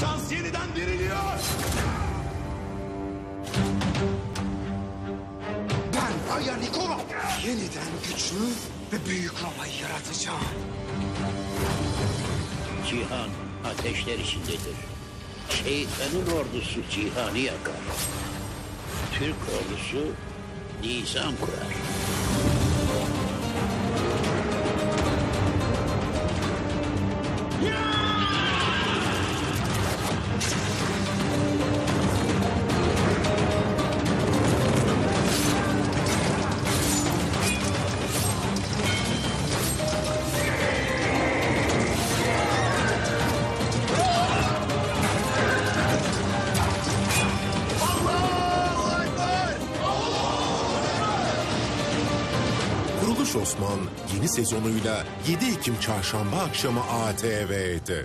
Bizans yeniden diriliyor. Ben Aya Nikola. Yeniden güçlü ve büyük Roma'yı yaratacağım. Cihan ateşler içindedir. Şeytanın ordusu cihanı yakar. Türk ordusu nizam kurar. Kuruluş Osman yeni sezonuyla 7 Ekim çarşamba akşamı ATV'de.